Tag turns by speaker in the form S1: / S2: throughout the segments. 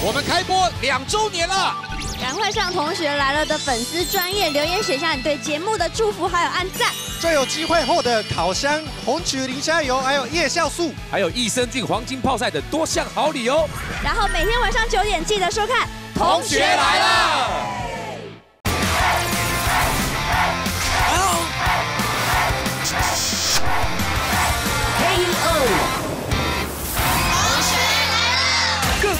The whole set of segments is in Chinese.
S1: 我们开播两周年了，
S2: 赶快上《同学来了》的粉丝专业留言，写下你对节目的祝福，还有按赞，
S3: 最有机会获得烤箱、红曲磷虾油，还有夜酵素，
S1: 还有益生菌黄金泡菜等多项好礼哦。
S2: 然后每天晚上九点记得收看《
S1: 同学来了》。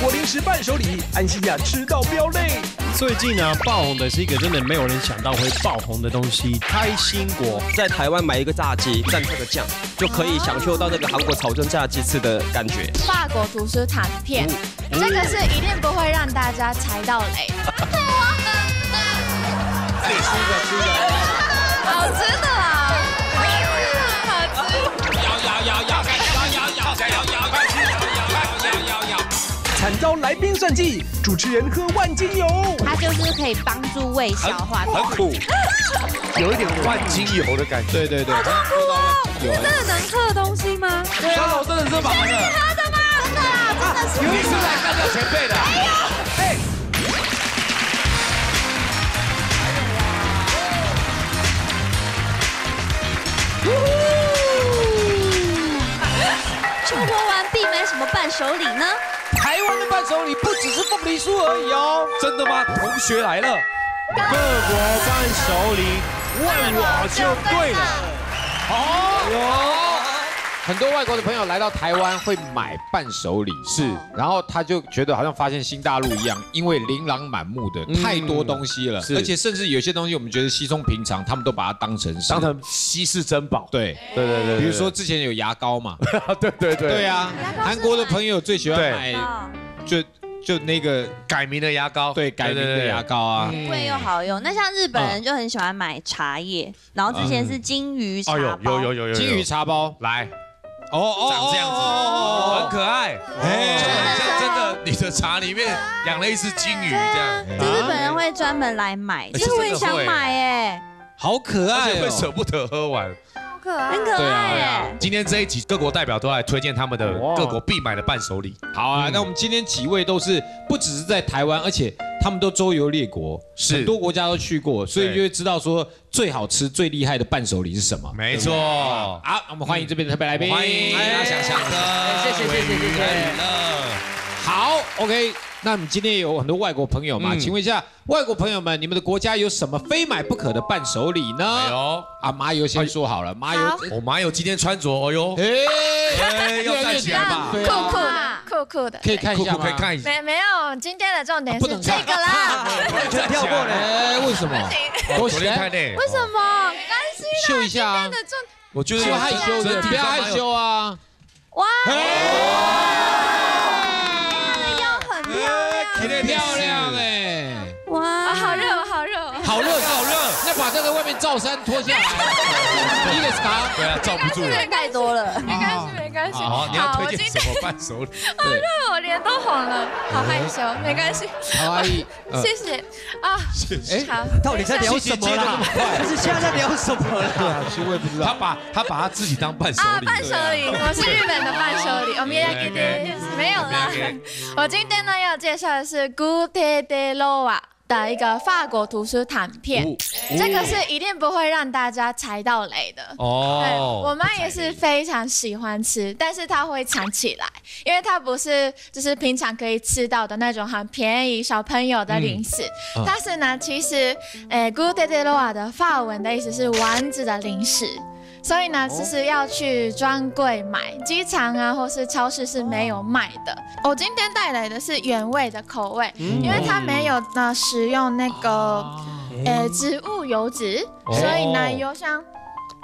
S4: 国零食伴手礼，安心雅吃到飙泪。
S5: 最近呢，爆红的是一个真的没有人想到会爆红的东西——开心果。
S6: 在台湾买一个炸鸡，蘸这个酱，就可以享受到那个韩国草根炸鸡翅的感觉。
S7: 法国吐司塔片，这个是一定不会让大家踩到雷。
S1: 自己吃一个，吃一个。
S7: 好吃的
S4: 惨遭来宾算计，主持人喝万金油。
S2: 它就是可以帮助胃消化，
S1: 很苦，有一点万金油的感觉。对对对，好痛
S2: 苦哦！这真的能喝的东西吗？
S1: 对啊，我真的是把那个。
S2: 喝的吗？真的啦，真的是。
S1: 你是来干掉前辈的？哎呦，哎。
S2: 出国完毕买什么伴手礼呢？
S1: 伴手礼不只是凤梨酥而已哦。真的吗？同学来了，
S5: 各国伴手礼，问我就对了。
S1: 好有。很多外国的朋友来到台湾会买伴手礼，是，然后他就觉得好像发现新大陆一样，因为琳琅满目的太多东西了，而且甚至有些东西我们觉得稀松平常，他们都把它当成
S5: 当成稀世珍宝。
S1: 对。
S5: 对对对，
S1: 比如说之前有牙膏嘛，
S5: 对对对，
S1: 对啊，韩国的朋友最喜欢买，就就那个
S5: 改名的牙膏，
S1: 对，改名的牙膏啊，
S2: 贵又好用。那像日本人就很喜欢买茶叶，然后之前是金鱼茶包，
S5: 有有有有
S1: 金鱼茶包。
S5: 来。
S1: 哦哦，
S5: 长这样子，很可爱，哎，像真的，你的茶里面养了一只金鱼这样。
S2: 日本人会专门来买，其实我也想买哎，
S1: 好可爱，
S5: 会舍不得喝完，
S2: 好可爱，很可爱耶。
S5: 今天这一集，各国代表都来推荐他们的各国必买的伴手礼。
S1: 好啊，那我们今天几位都是不只是在台湾，而且他们都周游列国，很多国家都去过，所以就会知道说。最好吃、最厉害的伴手礼是什么？
S5: 没错，
S1: 好，我们欢迎这边的特别来宾，
S5: 欢迎阿翔翔哥，
S8: 谢谢谢谢谢谢。
S1: 好，OK，那我们今天有很多外国朋友嘛，请问一下，外国朋友们，你们的国家有什么非买不可的伴手礼呢？
S5: 哎呦，
S1: 啊，麻油先说好了，麻油，
S5: 我麻油今天穿着，哎呦，
S1: 哎，
S5: 要站起来吧，
S7: 酷酷的，酷酷的，
S1: 可以看一下吗
S5: 可以看一下。
S7: 没没有，今天的重点是这个啦，
S5: 完全 跳过了，
S1: 哎，为什么？
S5: 我昨天太累。
S7: 为什么？没关系
S1: 秀一下啊。
S5: 我觉得
S1: 害羞的，不要害羞啊。
S7: 哇！
S1: 罩衫脱下来。
S5: 伊个啥？对啊，罩不住了。
S2: 太多了，
S7: 没关系，没关系。
S5: 好，你要推荐什么伴手礼？
S7: 好热，我脸都红了，好害羞，没关系。
S1: 好阿姨，
S7: 谢谢啊。
S5: 哎，
S7: 好，
S8: 到底在聊什么啦？就 是现在在聊什么啦？
S1: 对啊，其实我也不知道。
S5: 他把他把他自己当伴手礼。
S7: 啊伴手礼，我是日本的伴手礼。我们要给点，没有啦。我今天呢要介绍的是 Good Day Loa 的一个法国图书坦片，这个是一定不会让大家踩到雷的。哦，我妈也是非常喜欢吃，但是她会藏起来，因为它不是就是平常可以吃到的那种很便宜小朋友的零食。但是呢，其实诶，Good Day Loa 的法文的意思是丸子的零食。所以呢，其实要去专柜买，机场啊或是超市是没有卖的。我今天带来的是原味的口味，因为它没有呢使用那个呃植物油脂，所以奶油香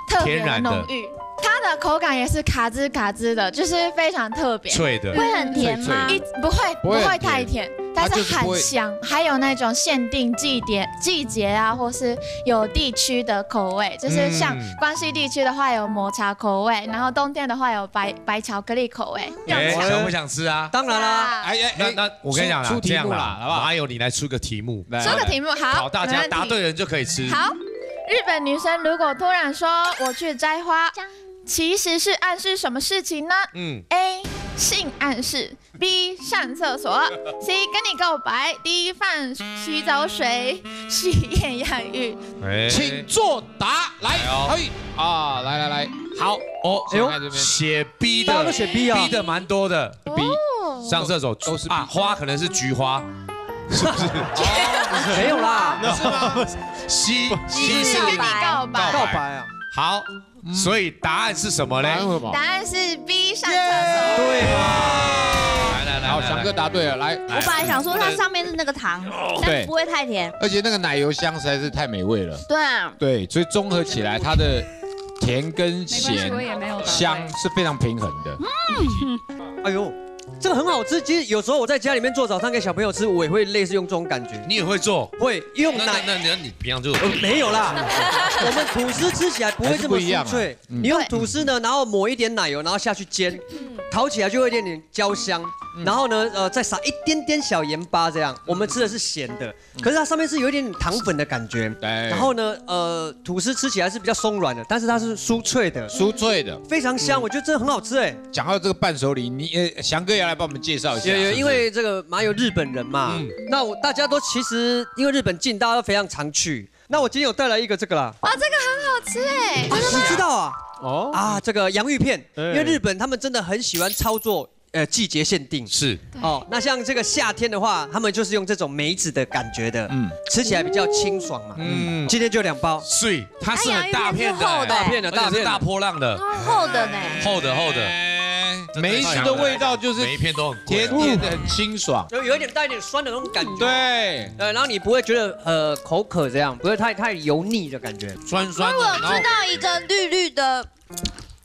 S7: 特别浓郁。它的口感也是卡滋卡滋的，就是非常特别，
S5: 脆的，
S2: 会很甜吗？
S7: 一不会不会太甜，但是很香。还有那种限定季节季节啊，或是有地区的口味，就是像关西地区的话有抹茶口味，然后冬天的话有白白巧克力口味。
S5: 想不想吃啊？
S8: 当然啦！
S5: 哎哎，那那我跟你讲啦，这样啦，好不好？麻友，你来出个题目，
S7: 出个题目好，
S5: 好，大家答对人就可以吃。
S7: 好，日本女生如果突然说我去摘花。其实是暗示什么事情呢？嗯，A 性暗示 B 上厕所，C 跟你告白，D 放洗澡水，洗艳阳浴。
S5: 哎
S1: 请作答，来，嘿啊，来来来，好，
S5: 哦，
S1: 哎呦，
S5: 写 B 的，
S8: 大家都写 B 啊
S5: B 的蛮多的。
S1: B
S5: 上厕所
S1: 都是 B
S5: 啊，花可能是菊花，是不是？
S8: 没有啦，
S1: 是吗？
S5: 西西 是
S7: 跟你告白。
S3: 告白啊，
S5: 好，所以答案是什么嘞
S1: 答？案是什么
S7: 答？案是 B 上厕所。
S8: 对
S5: 来来来，
S1: 好，
S5: 来
S1: 翔哥，答对了，来，
S2: 我本来想说它上面是那个糖，但
S1: 对
S2: 不会太甜。
S1: 而且那个奶油香实在是太美味了，
S2: 对啊，
S1: 对，所以综合起来，它的甜跟咸香是非常平衡的。
S8: 嗯哎呦，这个很好吃。其实有时候我在家里面做早餐给小朋友吃，我也会类似用这种感觉，
S5: 你也会做？
S8: 会用
S5: 那那
S8: 奶。
S5: 那那你平常就
S8: 呃，没有啦，我们吐司吃起来不会这么
S1: 还是不一样啊
S8: 酥脆。
S1: 嗯
S8: 你用吐司呢，然后抹一点奶油，然后下去煎，烤起来就会有一点点焦香。然后呢，呃，再撒一点点小盐巴，这样。我们吃的是咸的，可是它上面是有一点点糖粉的感觉。
S1: 对
S8: 然后呢，呃，吐司吃起来是比较松软的，但是它是酥脆的，
S1: 酥脆的。
S8: 非常香。我觉得真的很好吃哎。
S1: 讲到这个伴手礼，你呃，翔哥也要来帮我们介绍一下。
S8: 因为这个马有日本人嘛，
S5: 嗯
S8: 那我大家都其实因为日本近，大家都非常常去。那我今天有带来一个这个啦，
S7: 哇，这个很好吃哎。
S8: 啊，你知道啊？
S3: 哦，
S8: 啊，这个洋芋片，
S3: 哎
S8: 因为日本他们真的很喜欢操作。呃，季节限定。
S5: 是。
S8: 哦，那像这个夏天的话，他们就是用这种梅子的感觉的，
S1: 嗯，
S8: 吃起来比较清爽嘛。
S5: 嗯，
S8: 今天就两包，
S5: 碎它是很大片的，
S8: 大片的，大
S5: 大波浪的，
S2: 厚的呢。
S5: 厚的厚的，
S1: 哎梅子的味道就是
S5: 每一片都很
S1: 甜甜的，很清爽。
S8: 就有一点带一点酸的那种感觉。，
S1: 对，
S8: 呃，然后你不会觉得呃口渴这样，不会太太油腻的感觉。
S5: 酸酸的，
S2: 我
S5: 然后
S2: 知道一个绿绿的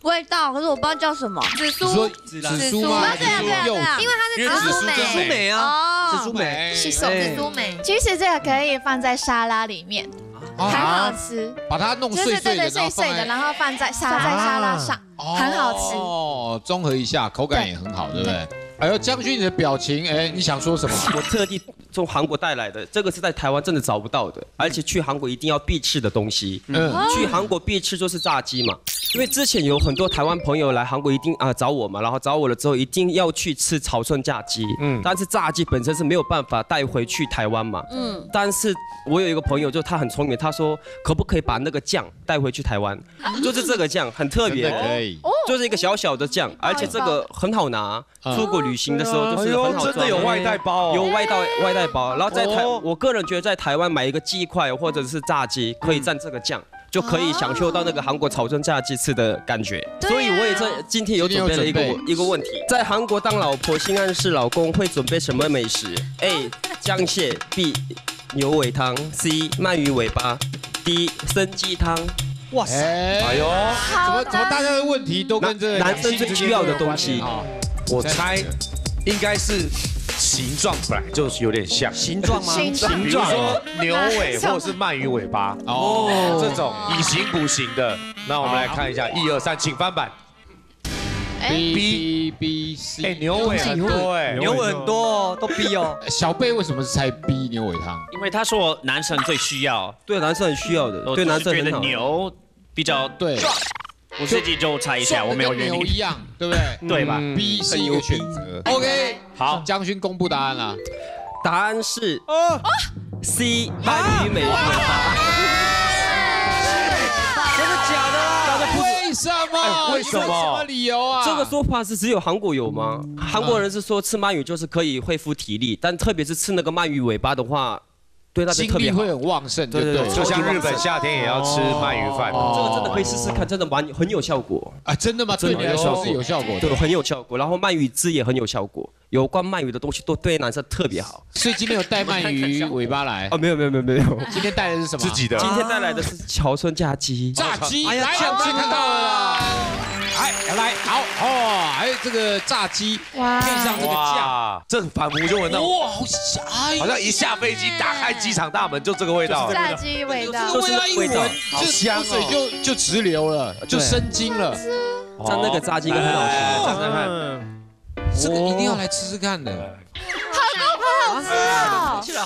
S2: 味道，可是我不知道叫什么。
S7: 紫苏，
S1: 紫苏吗？
S2: 啊对啊对啊对啊
S7: 因为它是紫苏梅。
S8: 紫苏梅啊，
S2: 哦
S8: 紫苏梅，
S7: 是手
S8: 哎
S7: 紫苏梅，其实这个可以放在沙拉里面，很好吃，
S1: 把它弄碎碎的，
S7: 对碎碎的，
S1: 然
S7: 然后放在撒在沙拉上，
S1: 后
S7: 很好吃
S1: 哦，综合一下，口感也很好，对不对？哎呦，将军，你的表情，哎，你想说什么？
S6: 我特地从韩国带来的，这个是在台湾真的找不到的，而且去韩国一定要必吃的东西。
S1: 嗯，
S6: 去韩国必吃就是炸鸡嘛，因为之前有很多台湾朋友来韩国一定啊、找我嘛，然后找我了之后一定要去吃潮汕炸鸡，嗯，但是炸鸡本身是没有办法带回去台湾嘛，
S2: 嗯，
S6: 但是我有一个朋友，就他很聪明，他说可不可以把那个酱带回去台湾，就是这个酱很特别，
S1: 的可以。
S6: 就是一个小小的酱，而且这个很好拿，
S1: 嗯。
S6: 出国旅行的时候就是很好装。
S5: 外带包
S6: 有外带外带包，然后在台，
S5: 哦
S6: 我个人觉得在台湾买一个鸡块或者是炸鸡，可以蘸这个酱，就可以享受到那个韩国潮汕炸鸡翅的感觉。所以我也在今天有准备了一个一个问题，在韩国当老婆，新安市老公会准备什么美食？A. 姜蟹，B. 牛尾汤，C. 鳗鱼尾巴，D. 生鸡汤。
S8: 哇塞，
S1: 哎
S5: 哎呦，
S1: 怎么怎么大家的问题都跟这
S6: 男生最需要的东西
S1: 啊？
S5: 我猜应该是形状本来就是有点像，
S8: 形状吗？
S7: 形状。
S5: 比如说牛尾或者是鳗鱼尾巴。
S1: 哦。
S5: 这种以形补形的。那我们来看一下，一二三，请翻版。
S7: 哎
S1: ，B。B B C，
S5: 哎，牛尾很多。哎，
S8: 牛尾很多哦，都 B 哦。
S1: 小贝为什么是猜 B 牛尾汤？
S9: 因为他说男生最需要，
S6: 对男生很需要的，
S9: 我
S6: 对男
S9: 生觉得
S6: 生很好。
S9: 牛比较，
S1: 对，
S9: 我自己就猜一下，我没有原因，
S1: 牛一样，对不对
S9: 对吧
S1: ？？B 是一个选择。OK，
S9: 好，
S1: 将军公布答案了。
S6: 答案是 C 鳗鱼尾巴。
S8: 真的假的啦？
S1: 为什么？
S5: 哎为什么
S1: 因什么理由啊？
S6: 这个说法是只有韩国有吗？韩国人是说吃鳗鱼就是可以恢复体力，但特别是吃那个鳗鱼尾巴的话，对那边特别好
S1: 精力会。很旺盛，对
S6: 对对？
S5: 就像日本夏天也要吃鳗鱼饭。
S1: 哦
S6: 这个真的可以试试看，真的蛮很有效果，
S1: 啊，真的吗？对
S6: 真的
S1: 你来说是有效果
S6: 对，很有效果。然后鳗鱼汁也很有效果，有关鳗鱼的东西都对男生特别好。
S1: 所以今天有带鳗鱼尾巴来
S6: 哦，。没有没有没有没有，
S1: 今天带的是什么？
S5: 自己的
S6: 今天带来的是乔村炸鸡。
S1: 炸鸡。
S8: 哎呀
S1: 来，
S8: 酱汁
S1: 我们看到了啦。哎，来，好哦，还有这个炸鸡
S7: 哇。
S1: 配上这个酱，
S5: 哇，这仿佛就闻到，
S1: 哇，好香，哎
S5: 好像一下飞机打开机场大门就这个味道。
S7: 炸鸡味道。
S1: 这个，味道。一闻，
S5: 好
S1: 就
S5: 香哦
S1: 口水就就直流了，就生津了。
S6: 蘸那个炸鸡跟很好吃，
S5: 哎
S6: 蘸蘸看。
S1: 这个一定要来吃吃看的。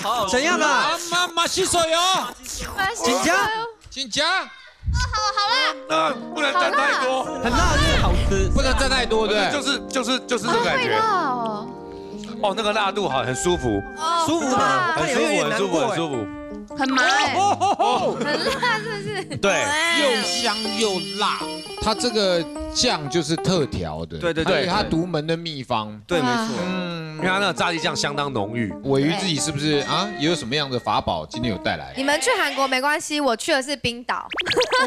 S6: 好好
S8: 怎样啊？
S1: 啊，妈妈洗手哟，
S8: 紧张，
S1: 请夹，
S5: 那不能蘸太多，
S8: 很辣是
S6: 好吃。
S1: 不能蘸太多，对不对？
S5: 就是就是就是这个感觉。
S7: 哦，
S5: 哦，那个辣度好，很舒服，
S8: 舒服吗？
S5: 很舒服，很舒服，很舒服。
S2: 很麻哎，
S5: 哦
S2: 很辣是不是？
S5: 对，
S1: 又香又辣，它这个酱就是特调的，
S5: 对对对
S1: 它独门的秘方。
S5: 对，没错。
S1: 嗯
S5: 因为它那个炸鸡酱相当浓郁。
S1: 尾鱼自己是不是啊？也有什么样的法宝今天有带来？
S10: 你们去韩国没关系，我去的是冰岛，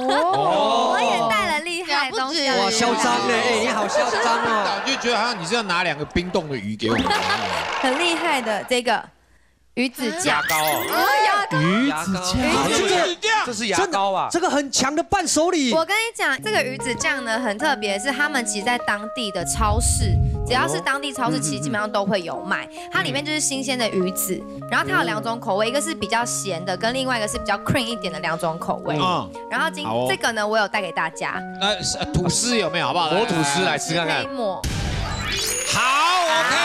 S1: 哦
S10: 我也带了厉害的东西。
S8: 哇，嚣张哎，哎，你好嚣张哦！
S1: 就觉得好像你是要拿两个冰冻的鱼给我们。
S10: 很厉害的这个鱼子酱
S5: 牙，膏
S10: 牙膏。
S4: 鱼子酱，
S8: 啊这个
S5: 这是牙膏啊。
S8: 这个很强的伴手礼。
S10: 我跟你讲，这个鱼子酱呢很特别，是他们其实在当地的超市，只要是当地超市，其实基本上都会有卖。它里面就是新鲜的鱼子，然后它有两种口味，一个是比较咸的，跟另外一个是比较 cream 一点的两种口味。
S1: 嗯，
S10: 然后今这个呢，我有带给大家，
S1: 那是吐司有没有？好不好？
S5: 我吐司来吃看看。
S1: 好，OK，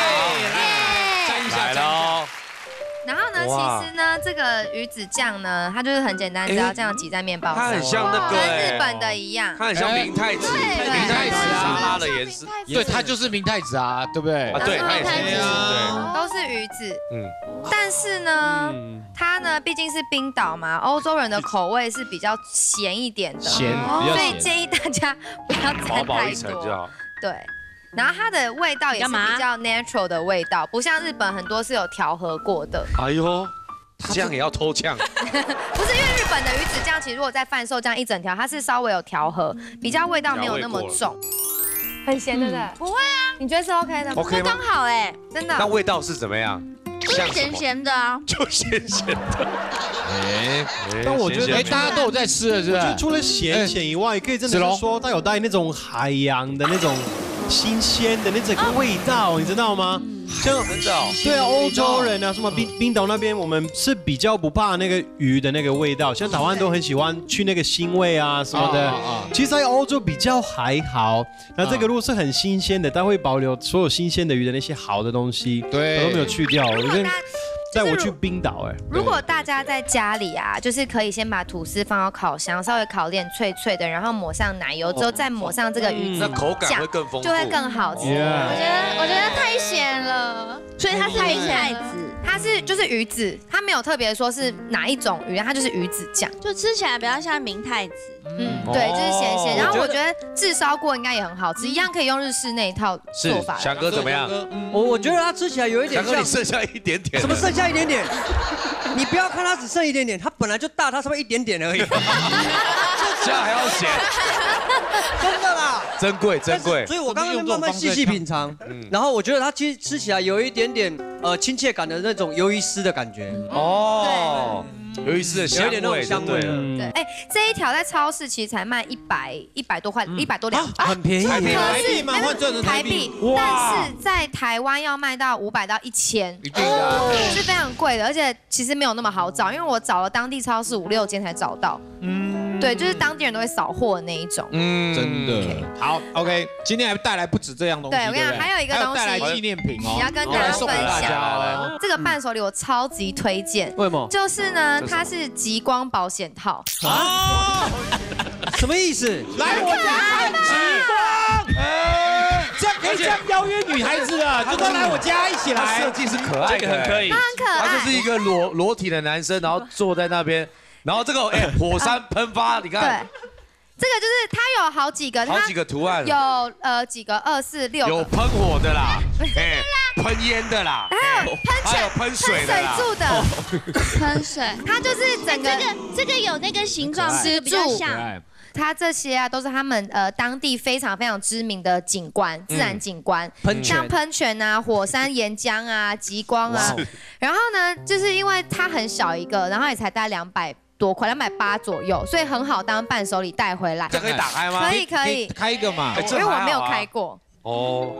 S10: 呢，其实呢，这个鱼子酱呢，它就是很简单，只要这样挤在面包上。
S5: 它很，像那个
S10: 日本的一样。
S5: 它很像明太子，
S10: 对
S5: 明太子沙拉的颜色。
S1: 对，它就是明太子啊，对不对？
S5: 啊，对，它也是
S10: 明太子
S5: 明太子，
S10: 都是鱼子，
S5: 嗯，
S10: 但是呢，
S5: 嗯，
S10: 它呢毕竟是冰岛嘛，欧洲人的口味是比较咸一点的，
S1: 咸，
S10: 哦所以。建议大家不要
S5: 薄
S10: 蘸太多。对，然后它的味道也是比较 natural 的味道，不像日本很多是有调和过的。
S5: 哎呦，这样也要偷呛，
S10: 不是因为日本的鱼子酱，其实如果在贩售这样一整条，它是稍微有调和，比较味道没有那么重。很咸，对不对？
S2: 不会啊，
S10: 你觉得是 OK 的吗
S5: ？OK 吗
S2: 刚？好哎，
S10: 真的
S5: 那。味道是怎么样？
S2: 就是咸？咸的啊。
S5: 就咸咸的。
S1: 哎，
S4: 但我觉得
S1: 哎，大家都有在吃了，是不？
S4: 就是除了咸咸以外，可以真的说它有带那种海洋的那种新鲜的那整个味道，你知道吗？像
S5: 真的哦
S4: 对啊，欧洲人啊，什么冰冰岛那边，我们是比较不怕那个鱼的那个味道，像台湾都很喜欢去那个腥味啊什么的
S1: 啊。
S4: 其实，在欧洲比较还好。那这个如果是很新鲜的，它会保留所有新鲜的鱼的那些好的东西，
S1: 对
S4: 都没有去掉。我觉得带我去冰岛，哎，
S10: 如果大家在家里啊，就是可以先把吐司放到烤箱，稍微烤点脆脆的，然后抹上奶油之后，再抹上这个鱼子
S5: 那口感
S10: 酱
S5: 会，更丰富，
S10: 就会更好吃。
S4: Yeah
S2: 我觉得我觉得太咸了，所以它是明太子，
S10: 它是就是鱼子，它没有特别说是哪一种鱼，它就是鱼子酱。
S2: 就吃起来比较像明太子。
S10: 嗯，对，就是咸咸。
S5: 哦
S10: 然后我
S5: 我觉
S10: 觉得炙烧过应该也很好吃，一样可以用日式那一套做法。
S5: 翔哥怎么样？
S8: 我我觉得它吃起来有一点
S5: 翔哥，剩下一点点了，
S8: 什么剩下一点点？你不要看它只剩一点点，它本来就大，它稍微一点点而已。
S5: 这样还要咸，
S8: 真的啦。
S5: 珍贵珍贵
S8: 所。以我刚刚慢慢细细品尝，然后我觉得它其实吃起来有一点点呃亲切感的那种鱿鱼丝的感觉。
S5: 哦，鱿鱼丝的香
S8: 有一点那种
S5: 味，
S8: 香味了
S4: 嗯
S10: 对，哎，这一条在超市其实才卖一百一百多块，一百多两百。
S8: 很便宜
S5: 台币
S8: 耶。
S10: 可是
S3: 吗换算成台币
S10: 币，但是在台湾要卖到五百到一千，
S1: 一定。
S10: 是非常贵的，而且其实没有那么好找，因为我找了当地超市五六间才找到。嗯，对，就是当地人都会扫货的那一种。
S5: 嗯。
S1: 真的。好，OK，今天还带来不止这样东西，
S10: 对我跟你讲还有一个东西
S1: 带来纪念品哦，
S10: 你要跟大家分享。
S1: 哦。
S10: 这个伴手礼我超级推荐，
S8: 为什么？
S10: 就是呢，它是极光保险套，
S1: 啊，
S8: 什么意思？
S1: 来我家看极光，哎，这样可以这样邀约女孩子的，就都来我家一起来。
S5: 它设。计是可爱的，
S9: 这个很可以。
S10: 它。很可
S5: 他
S10: 爱，
S5: 就是一个裸裸体的男生，然后坐在那边，然后这个哎 火山喷发，你
S10: 对。
S5: 看，
S10: 这个就是它有好几个，它
S5: 好几个图案，
S10: 有呃几个二四六，
S5: 有喷火 的啦，哎，喷烟的啦，
S10: 还有喷
S5: 还有
S10: 泉
S5: 喷水
S10: 喷
S5: 的啦，
S10: 水柱的，
S2: 喷水，
S10: 它就是整个
S2: 这个这个有那个形状，
S10: 石
S2: 比较
S10: 柱。
S2: 像。
S10: 它这些啊都是他们呃当地非常非常知名的景观，自然景观，像喷泉啊、火山岩浆啊、极光啊。然后呢，就是因为它很小一个，然后也才大概两百多块，两百八左右，所以很好当伴手礼带回来。
S5: 这可以打开吗？
S10: 可以可以，
S1: 开一个嘛
S5: 哎，
S10: 因为我没有开过。
S5: 哦，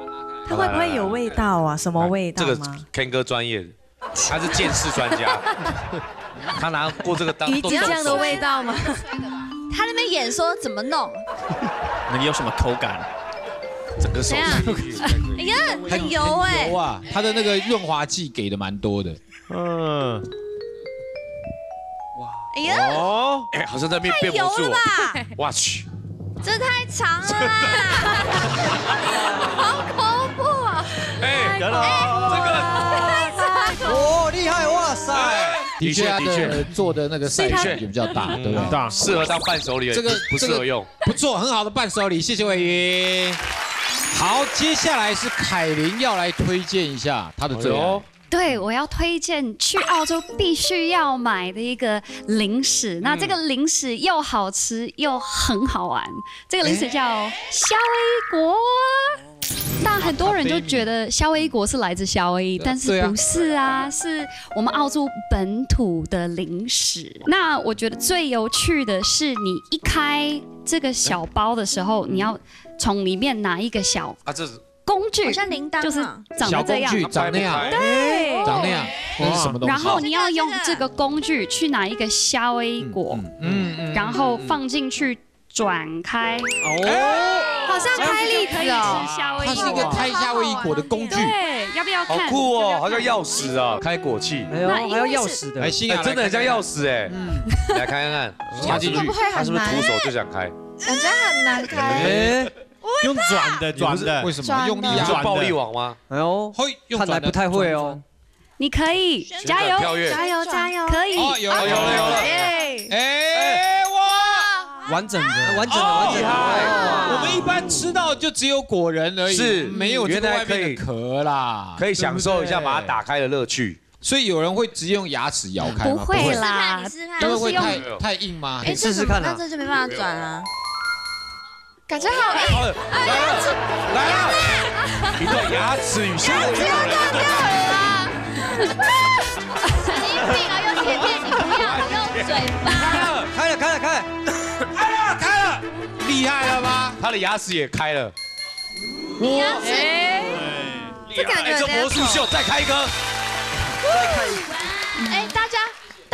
S11: 它会不会有味道啊？什么味道
S5: 这个
S11: 吗
S5: ？Ken 哥专业的，他是见识专家，他拿过这个当
S11: 鱼子酱的味道吗？
S2: 他那边演说怎么弄？
S9: 那个有什么口感？
S5: 整个手
S2: 怎样哎呀，很油哎
S1: 油，啊，它的那个润滑剂给的蛮多的。
S4: 嗯，
S2: 哎呀，
S5: 哎，好像在变变魔术
S2: 吧
S5: 去
S2: 这太长了，好恐怖啊！
S5: 哎，得了，这个
S1: 太长，哇，厉害，哇塞！
S5: 的确，
S1: 的确，做的那个筛选比较大，对不对？
S5: 适合当伴手礼，
S1: 这个
S5: 不适合用，
S1: 不错，很好的伴手礼，谢谢魏云。好，接下来是凯琳要来推荐一下他的最爱。
S12: 对，我要推荐去澳洲必须要买的一个零食。那这个零食又好吃又很好玩，这个零食叫夏威国。那很多人就觉得夏威夷国是来自夏威夷，但是不是啊？是我们澳洲本土的零食。那我觉得最有趣的是，你一开这个小包的时候，你要从里面拿一个小
S5: 啊，这是
S2: 工具，好像铃铛，
S12: 就是长得这样，
S1: 长那样，
S12: 对，
S1: 长那样，那是什么东西？
S12: 然后你要用这个工具去拿一个夏威夷果，嗯嗯，然后放进去转开，哦。
S10: 好像开栗子哦，
S1: 它是一个开夏威夷果的工具。
S12: 对，要不要看？
S5: 好酷哦，好像钥匙啊，开果器。
S8: 哎呦，还要钥匙的，
S1: 哎，
S5: 真的很像钥匙哎。嗯，来看看看，插进去，它是不是徒手就想开？
S10: 感觉很难开。哎，
S4: 用转的，转的，
S1: 为什么？用力
S5: 转暴力网吗？
S8: 哎呦，会，看来不太会哦。
S12: 你可以加油，
S10: 加油，加油，
S12: 可以。
S1: 有了，有了，有了。哎，哇，
S8: 完整的，完整的，完整
S1: 的。我们一般吃到就只有果仁而已，
S5: 是
S1: 没有原来可以壳啦，
S5: 可以享受一下把它打开的乐趣。
S1: 所以有人会直接用牙齿咬开
S12: 吗？不会啦，
S1: 都会太太硬吗？
S2: 哎，
S8: 试试看
S2: 啊，那这就没办法转啊。
S10: 感觉好硬，
S5: 来了，来了，一段牙齿与下牙齿
S10: 要断掉了。
S2: 神经病啊，用铁片，你不要用嘴巴。
S8: 开了，开了，开了，
S5: 开了，开了。
S1: 厉害了吗？
S5: 他的牙齿也开了。
S2: 牙齿，
S10: 这感觉
S5: 这魔术秀，再开一个。再
S2: 开一颗。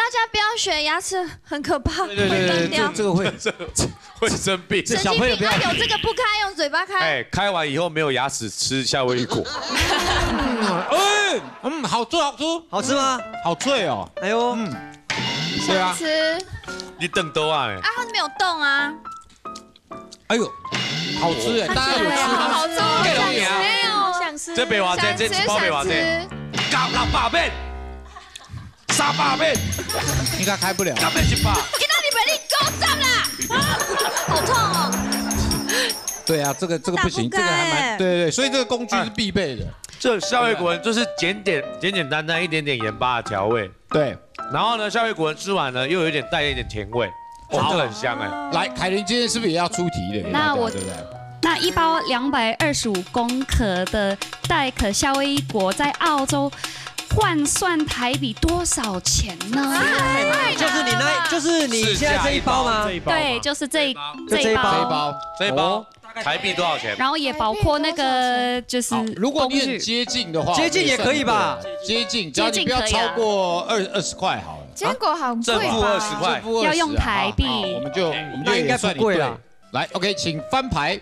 S2: 哎，大家不要学，牙齿很可怕，
S1: 会断掉。这个会
S5: 会生病。
S2: 小朋友不要有这个不开，用嘴巴开。
S5: 哎，开完以后没有牙齿吃夏威夷果。
S1: 嗯嗯，好吃好吃，
S8: 好吃吗？
S1: 好脆哦。
S8: 哎呦，
S2: 嗯，想吃。
S5: 你瞪多啊？
S2: 啊，它没有动啊。
S1: 哎呦，好吃哎！大家有吃吗？
S10: 好吃，
S2: 没有，想吃。
S5: 这边话这这包边话这，搞六百遍，三百遍，
S1: 应该开不了。
S5: 根本是吧？
S2: 今天你被你搞脏啦！好痛哦！
S1: 对啊，这个这个不行，这个还蛮对对对，所以这个工具是必备的。
S5: 这夏威果仁就是简简简简单单一点点盐巴的调味，
S1: 对。
S5: 然后呢，夏威果仁吃完呢，又有一点带一点甜味。真的很香哎！
S1: 来，凯琳今天是不是也要出题的？
S12: 那我
S1: 对不对？
S12: 那一包两百二十五公克的代可夏威夷果在澳洲换算台币多少钱呢？
S8: 就是你那，就是你现在这一包吗？
S12: 对，就是这
S1: 这一包，这一包，
S5: 这一包台币多少钱？
S12: 然后也包括那个就是
S1: 如果你很接近的话，
S8: 接近也可以吧？
S1: 接近，只要你不要超过二二十块好了。
S10: 坚果好贵
S5: 正负二十块，
S12: 要用台币，
S1: 我们就我们就应该不贵了。来，OK，请翻牌。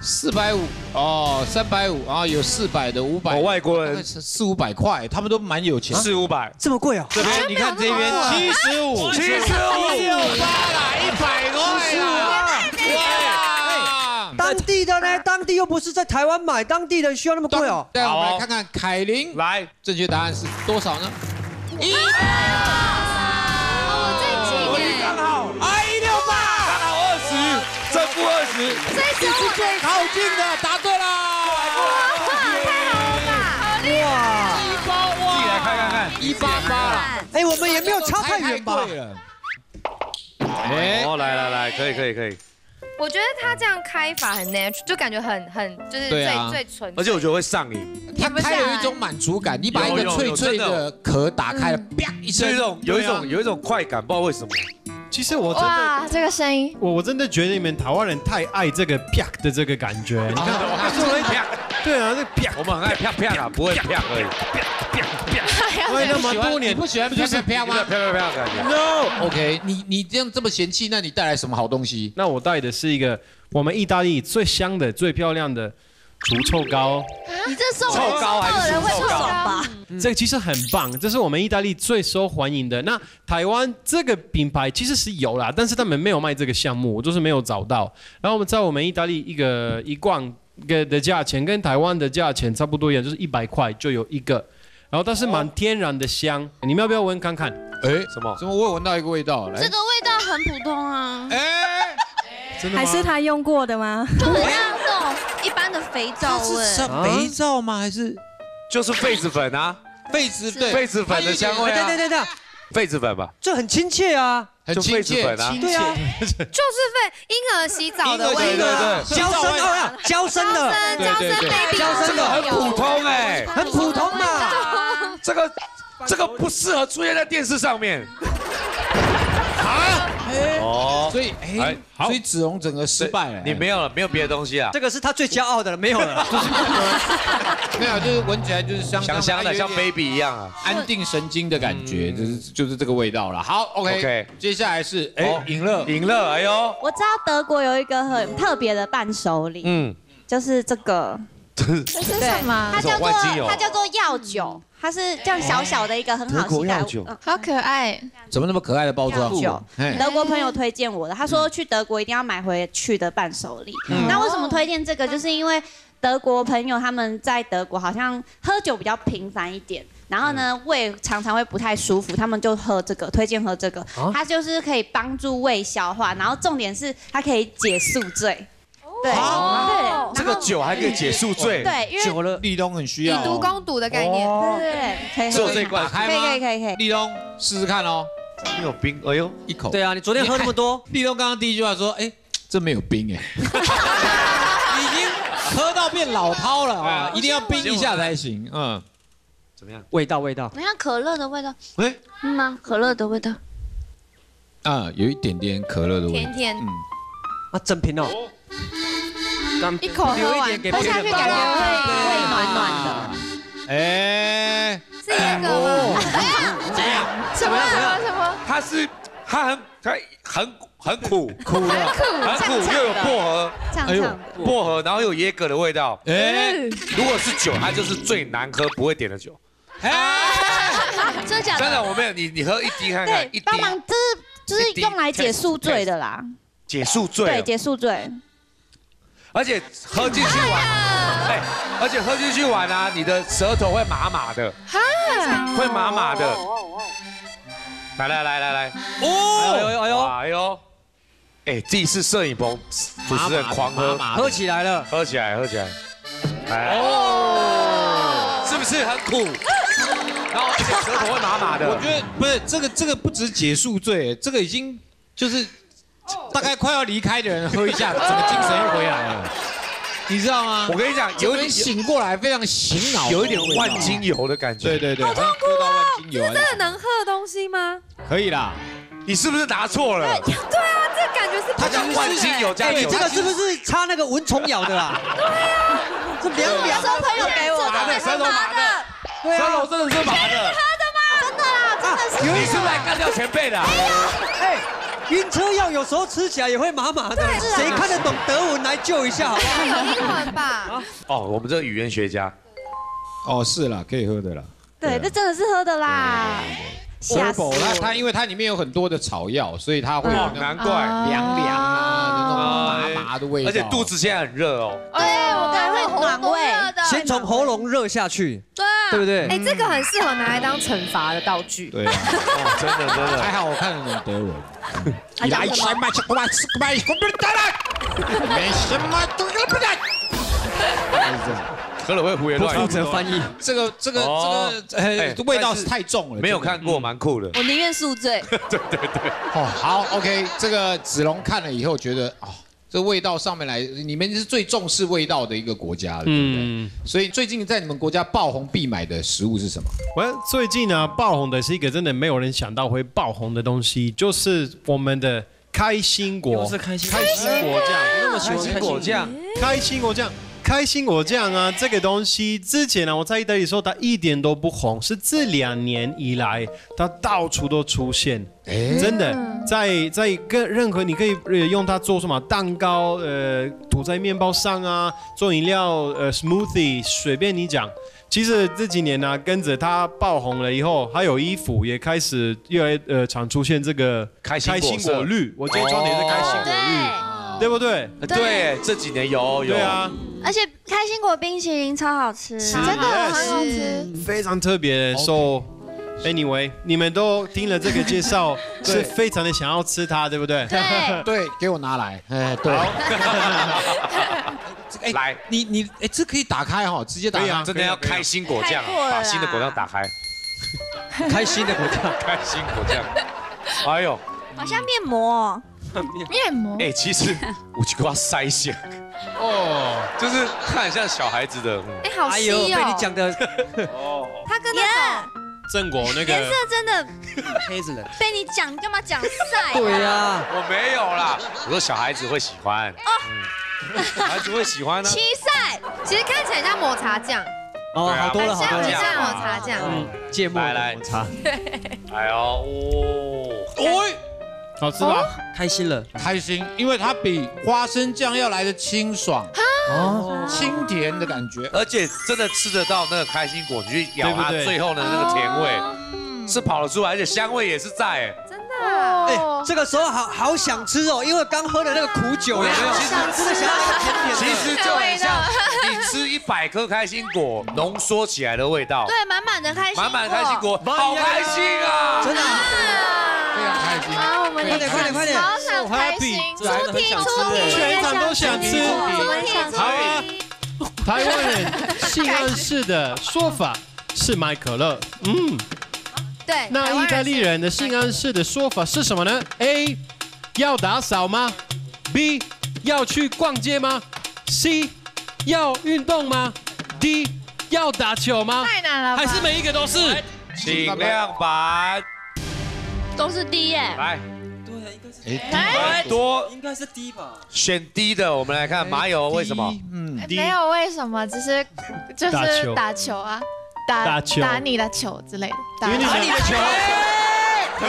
S1: 四百五哦，三百五啊，有四百的，五百。
S5: 外国人
S1: 四五百块，他们都蛮有钱。
S5: 四五百，
S8: 这么贵哦？
S1: 这边你看这边七十五，
S5: 七十五，
S1: 六八啦，一百块啦。
S8: 哇！当地的呢？当地又不是在台湾买，当地的需要那么贵哦？
S1: 对，我们来看看凯琳，
S5: 来，
S1: 正确答案是多少呢？一，
S5: 负二十，
S10: 这是
S1: 最靠近的，答对了，
S10: 哇，太好了吧，好厉害，
S1: 一八哇，
S5: 自己来看看看，
S1: 一八八，
S8: 哎，我们也没有差太远吧？
S5: 哎，哦，来来来，可以可以可以。
S10: 我觉得他这样开法很 natural，就感觉很很就是最最纯，
S5: 而且我觉得会上瘾。
S1: 他开有一种满足感，你把一个脆脆的壳打开了，啪一声，
S5: 有一种有一种有一种快感，不知道为什么。
S4: 其实我真的，哇，
S10: 这个声音，
S4: 我我真的觉得你们台湾人太爱这个啪的这个感觉。你看，我
S5: 啪，
S4: 对啊，这啪，
S5: 我们很爱啪啪啊，不会啪而已。啪啪
S1: 啪，为那么多年不喜欢就是啪吗？
S5: 啪啪啪感觉。
S1: No，OK，你你这样这么嫌弃，那你带来什么好东西？
S4: 那我带的是一个我们意大利最香的、最漂亮的。除臭膏，
S2: 你这送
S5: 臭膏还是除臭膏
S2: 吧？
S4: 这个其实很棒，这是我们意大利最受欢迎的。那台湾这个品牌其实是有啦，但是他们没有卖这个项目，我就是没有找到。然后我们在我们意大利一个一罐个的价钱跟台湾的价钱差不多一样，就是一百块就有一个。然后它是蛮天然的香，你们要不要闻看看？
S1: 哎，什么？怎么我有闻到一个味道？来
S2: 这个味道很普通啊，
S1: 哎，
S4: 真
S11: 还是他用过的吗？
S2: 就很像那种一般的肥皂味。
S1: 肥皂吗？还是
S5: 就是痱子粉啊？
S1: 痱子对
S5: 痱子粉的香味啊？
S8: 对对对对，
S5: 痱子粉吧？
S8: 这很亲切啊，
S5: 就痱子粉啊？
S8: 对啊，
S10: 就是痱婴儿洗澡的味道，
S5: 对，
S8: 娇生哦，娇生的，
S10: 娇生 baby
S8: 娇生的
S5: 很普通哎，
S8: 很普通嘛。
S5: 这个这个不适合出现在电视上面。哦，
S1: 所以哎，所以子龙整个失败了。
S5: 你没有了，没有别的东西啊？
S8: 这个是他最骄傲的了，没有了。
S1: 没有，就是闻起来就是香
S5: 香香的，像 baby 一样啊，
S1: 安定神经的感觉，就是就是这个味道了。好，OK
S5: OK，
S1: 接下来是哎饮乐。
S5: 饮乐，哎呦，
S13: 我知道德国有一个很特别的伴手礼，
S5: 嗯，
S13: 就是这个，
S10: 这是什么？
S13: 它叫做它叫做药酒，它是这样小小的一个很好携带
S10: 好可爱，
S1: 怎么那么可爱的包装？
S13: 德国朋友推荐我的，他说去德国一定要买回去的伴手礼。那为什么推荐这个？就是因为德国朋友他们在德国好像喝酒比较频繁一点，然后呢胃常常会不太舒服，他们就喝这个，推荐喝这个，它就是可以帮助胃消化，然后重点是它可以解宿醉。对。对，
S5: 这个酒还可以解宿醉，
S13: 对，因为
S8: 久了，
S1: 立冬很需要。
S10: 以
S1: 要。
S10: 毒攻毒的概念。
S13: 对对对，可以
S5: 只有
S13: 喝
S5: 这一罐。
S1: 打开
S13: 可以可？以可以可以。
S1: 立冬试试看哦，
S5: 没有冰，哎呦，
S1: 一口。
S8: 对啊，你昨天喝那么多，
S1: 立冬刚刚第一句话说，哎，这没有冰哎，已经喝到变老饕了 啊，一定要冰一下才行。嗯，
S5: 怎么样？
S8: 味道味道，
S2: 你看可乐的味道，
S5: 哎，
S2: 嗯吗？可乐的味道，
S1: 啊，有一点点可乐的味道。
S10: 甜甜，
S1: 嗯，
S8: 啊，整瓶哦，
S10: 一口喝
S8: 一
S10: 完，喝下去感觉会
S13: 胃暖暖的。
S1: 哎，
S10: 是那个吗？
S5: 怎么样？
S10: 什么什么什么？
S5: 它是它很它很很苦，
S1: 苦的，
S5: 很苦，又有薄荷，
S13: 这样这样的。
S5: 薄荷，然后又有椰葛的味道。
S1: 哎，
S5: 如果是酒，它就是最难喝不会点的酒。
S2: 真的假的
S5: 真的，我没有你，你喝一滴看看，一滴，
S13: 对帮忙这是就是用来解宿醉的啦。
S5: 解宿醉
S13: 对，
S5: 醉，
S13: 解宿醉。
S5: 而且喝进去玩，哎，而且喝进去玩啊，你的舌头会麻麻的，会麻麻的。来来来来来，
S8: 哎呦哎呦哎呦，
S5: 哎呦，哎，这一次摄影棚主持人狂喝，
S8: 喝起来了，
S5: 喝起来，喝起来，哎，哦，是不是很苦？然后而且舌头会麻麻的。
S1: 我觉得不是这个，这个不止解宿醉，这个已经就是大概快要离开的人喝一下，整个精神又回来了，你知道吗？
S5: 我跟你讲，有点
S1: 醒过来，非常醒脑，
S5: 有一点万金油的感觉。
S1: 对对对，
S10: 好痛苦
S1: 啊
S10: 这是真的能喝的东西吗？
S1: 可以啦。
S5: 你是不是拿错了？
S10: 对啊，这感觉是
S5: 它叫万金油加
S8: 哎，你
S5: 酒
S8: 这个是不是擦那个蚊虫咬的啦？对啊，这凉凉
S13: 说朋友给我
S5: 麻的，
S13: 的，
S5: 舌头麻的，舌头真的是麻的。
S13: 真的啦，真的是。
S5: 你是不是来干掉前辈的啊？
S8: 哎，晕车药有时候吃起来也会麻麻的，谁看得懂德文来救一下好不好？
S10: 有英文吧？
S5: 哦，我们这个语言学家，
S1: 哦，是啦，可以喝的啦。
S13: 对，这真的是喝的啦。吓死
S1: Herbal，它！它因为它里面有很多的草药，所以它会
S5: 难怪。
S1: 凉凉啊，那种麻麻的味道。
S5: 而且肚子现在很热哦。
S13: 对，我刚才会暖胃。
S8: 先从喉咙热下去，
S10: 对啊，
S8: 对不对？
S10: 哎，这个很适合拿来当惩罚的道具。
S1: 对啊，
S5: 哦，真的真的。
S1: 还好我看得懂德文。
S13: 他讲什么？
S1: 么？什么？什么？没什么，都不然。
S5: 喝了会胡言
S8: 不
S5: 乱语。
S8: 负责翻译。
S1: 这个这个
S5: 哦
S1: 这个呃
S5: 哎
S1: 味道
S5: 是
S1: 是太重了，
S5: 没有看过，蛮酷的。
S2: 我宁愿宿醉。
S5: 对对对。
S1: 哦，好，OK，这个子龙看了以后觉得哦，这味道上面来，你们是最重视味道的一个国家了，对不对？
S4: 嗯，
S1: 所以最近在你们国家爆红必买的食物是什么？
S4: 我最近呢爆红的是一个真的没有人想到会爆红的东西，就是我们的开心果，
S6: 又是开心
S4: 开心果酱，
S6: 那么喜欢开心果酱，
S4: 开心果酱。开心果酱啊，这个东西之前呢，我在意大利的时候，它一点都不红，是这两年以来，它到处都出现，真的，在在跟任何你可以呃用它做什么蛋糕，呃，涂在面包上啊，做饮料，呃，smoothie，随便你讲。其实这几年呢、跟着它爆红了以后，还有衣服也开始越来呃常出现这个
S5: 开心果
S4: 开心果绿，我今天穿的也是开心果绿，对不对？
S5: 对，这几年有有。
S4: 对啊，
S2: 而且开心果冰淇淋超好吃，
S4: 真的
S10: 很好吃。
S4: 非常特别的。So anyway，你们都听了这个介绍，是非常的想要吃它，对不对？
S1: 对。对，给我拿来，哎，对。哎，来，你你哎，这可以打开哈，直接打开，
S5: 真的要开心果酱把新的果酱打开，
S8: 开心的果酱，
S5: 开心果酱。哎呦，
S2: 好像面膜哦。
S7: 面膜。
S5: 哎，其实我去给它塞下，哦，就是看很像小孩子的。嗯
S10: 哎，好稀哦。
S8: 被你讲的，
S10: 它跟那个
S4: 正果那个
S10: 颜色真的
S8: 黑子人。
S10: 被你讲，干嘛讲晒？
S5: 对呀，我没有啦，我说小孩子会喜欢，哦，小孩子会喜欢呢。
S10: 七晒，其实看起来像抹茶酱。
S8: 哦，好多了，好多了。
S10: 很像抹茶酱。
S8: 嗯，芥末
S5: 来来
S8: 抹茶，
S5: 哎呦，哦，
S1: 哎，
S4: 好吃吧？
S6: 开心了，
S1: 开心，因为它比花生酱要来的清爽，哦，清甜的感觉。
S5: 而且真的吃得到那个开心果，你去咬它最后的那个甜味，是跑得出来，而且香味也是在，真
S10: 的
S8: 哎，这个时候好好想吃哦，因为刚喝的那个苦酒有没有？
S5: 其实
S8: 真的想要那个甜甜的。
S5: 其实就很像你吃一百颗开心果浓缩起来的味道，
S10: 对，满满的开心，
S5: 满满的开心果，好开心啊！
S8: 真的
S1: 非常开心。
S10: 啊，我们
S8: 快点快点快点
S10: 好想开心，
S4: 这真的很想吃，全场都想吃。好啊，台湾人性暗示的说法是买可乐，嗯。
S10: 对，
S4: 那意大利人的性暗示的说法是什么呢？A. 要打扫吗？B. 要去逛街吗？C. 要运动吗？D. 要打球吗？
S7: 太难了吧
S4: 还是每一个都是？
S5: 请亮板，
S2: 都是 D 耶。
S5: 来，
S7: 哎
S5: 很多
S6: 应该是 D 吧？
S5: 选 D 的，我们来看麻油为什么？
S1: 嗯
S7: 没有为什么，只是就是打球啊，打
S4: 打球
S7: 打你的球之类的，打
S4: 你
S7: 的球。
S1: 可以，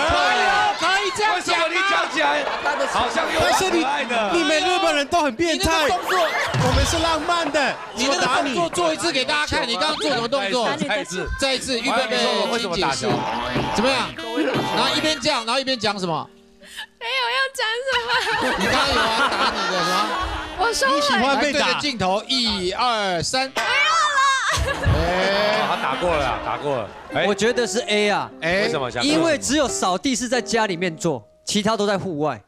S1: 可以这样
S5: 为什么你讲起来好像又
S4: 但是你
S5: 可爱的？
S4: 你们日本人都很变态，
S1: 你动作
S4: 我们是浪漫的。
S1: 你那个动作做一次给大家看，你刚刚做什么动作？
S5: 再一次，
S1: 再一次，预备备，
S5: 为什么打球？
S1: 怎么样？然后一边这样，然后一边讲什么？
S7: 没有要讲什么，
S1: 你刚刚有啊，打你的什么？
S7: 我说
S4: 你喜。欢被打
S1: 来对着？镜头，一二三。
S5: 哦他打过了啦，打过了。哎
S8: 我觉得是 A 啊，
S1: 哎
S5: 为什么？
S8: 因为只有扫地是在家里面做，其他都在户外，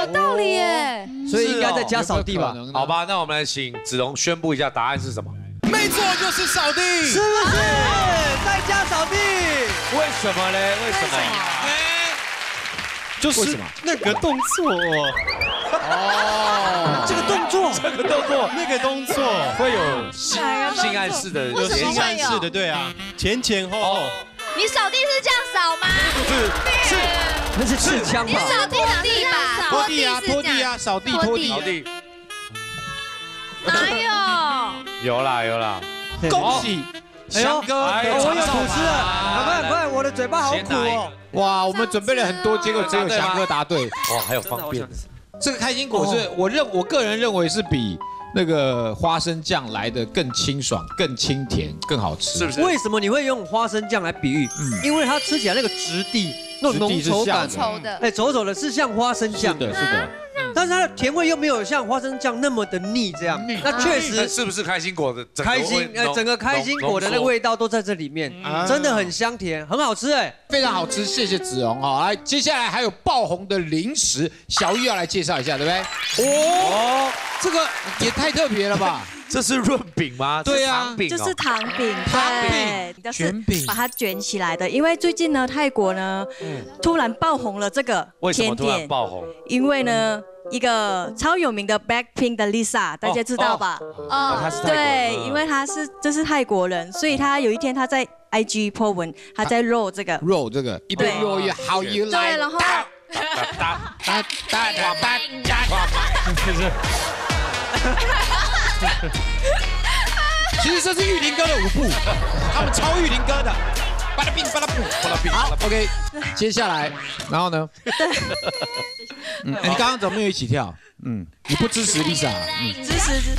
S10: 有道理耶。
S8: 所以应该在家扫地吧？
S5: 好吧，那我们来请子龙宣布一下答案是什么？
S4: 没错，就是扫地。
S8: 是不是在家扫地？
S5: 为什么嘞？为什么？
S4: 就是那个动作，
S1: 哦，
S8: 这个动作，
S5: 这个动作。
S4: 那个动作
S5: 会有性性暗示的，
S4: 有？性暗示的，对啊，前前后后。
S2: 你扫地是这样扫吗？
S5: 是是
S8: 那是刺枪
S2: 你
S8: 吧？
S2: 扫地扫地吧，
S1: 拖地啊，拖地啊，扫地拖地。
S5: 扫。地，
S2: 哪有？
S5: 有啦有啦。
S1: 恭喜
S5: 哎呦
S8: 我有
S1: 得
S8: 吐司了，赶快赶快，我的嘴巴好苦哦。
S1: 哇，我们准备了很多，结果只有翔哥答对。
S5: 哇，还有方便，
S1: 这个开心果是我认我个人认为是比那个花生酱来的更清爽、更清甜、更好吃，
S5: 是不是？
S8: 为什么你会用花生酱来比喻？因为它吃起来那个质地，那种浓稠感，哎，稠稠的是像花生
S1: 是
S8: 酱，
S1: 的，是的。
S8: 但是它的甜味又没有像花生酱那么的腻，这样。那确实
S5: 是不是开心果的
S8: 开心，呃，整个开心果的那个味道都在这里面，真的很香甜，很好吃哎。
S1: 非常好吃，谢谢子荣哈。来，接下来还有爆红的零食，小玉要来介绍一下，对不对？哦，这个也太特别了吧？
S5: 这是润饼吗？
S1: 对啊
S5: 是糖饼哦
S11: 就是糖饼，
S1: 糖饼
S11: 对，就是
S1: 卷饼
S11: 把它卷起来的。因为最近呢，泰国呢突然爆红了这个甜
S5: 为什么突然
S11: 点，
S5: 爆红？
S11: 因为呢一个超有名的 Blackpink 的 Lisa，大家知道吧？
S5: 哦，
S11: 对，
S5: 嗯
S11: 因为他是这是泰国人，所以他有一天他在 IG po 文，他在 roll 这个
S1: ，roll 这个一边
S11: 对
S1: How you
S11: 对
S1: ，like？
S11: 然后
S5: 哒
S1: 哒哒哒哒其实这是玉林哥的舞步，他们抄玉林哥的。巴拉冰巴拉布巴拉冰。好，OK，接下来，然后呢？嗯，哎你刚刚怎么没有一起跳？嗯，你不支持 Lisa？嗯，
S11: 支持支。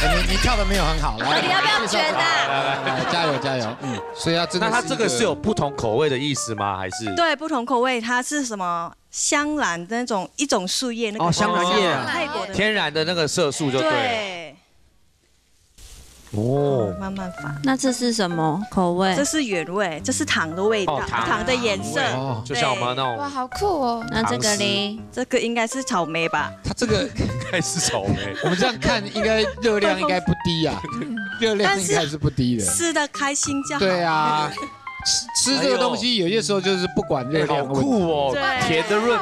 S1: 哎你你跳的没有很好，来，
S2: 你要不要卷啊
S1: 来来来，加油加油，嗯，所以要真的
S5: 那它这个是有不同口味的意思吗？还是？
S11: 对，不同口味，它是什么香兰的那种一种树叶，那个
S8: 哦香兰叶啊
S11: 泰国的
S5: 天然的那个色素就。对，
S11: 哦，慢慢发。
S2: 那这是什么口味？
S11: 这是原味，这是糖的味道，
S5: 哦糖
S11: 糖的颜色
S5: 哦，就像我们那种
S7: 哇，好酷哦！
S2: 那这个呢？
S11: 这个应该是草莓吧？
S1: 它这个
S5: 应该是草莓。
S1: 我们这样看，应该热量应该不低啊，热量应该是不低的。
S11: 吃的开心就好。
S1: 对啊，吃吃这个东西有些时候就是不管热量。
S5: 好酷哦，甜的润。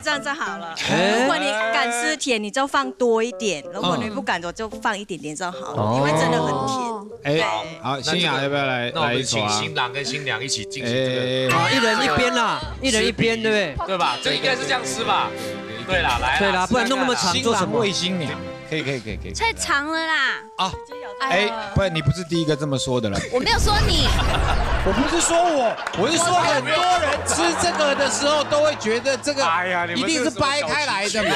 S11: 这样就好了。如果你敢吃甜，你就放多一点；如果你不敢，我就放一点点就好了，因为真的很甜。
S1: 哎，好，新雅要不要来
S5: 那我们请
S1: 来一首啊？
S5: 新郎跟新娘一起进行这个，
S8: 好，一人一边啦，一人一边，对不对？
S5: 对吧？这应该是这样吃吧？对啦，来啦，
S8: 对啦不然弄那么长
S1: 新
S8: 做什么
S1: 郎喂新娘，可以可以可以可以。
S2: 太长了啦！
S1: 啊，哎，不然你不是第一个这么说的了。
S2: 我没有说你，
S1: 我不是说我，我是说很多人吃这个的时候都会觉得这个，
S5: 哎呀
S1: 一定是掰开来的嘛。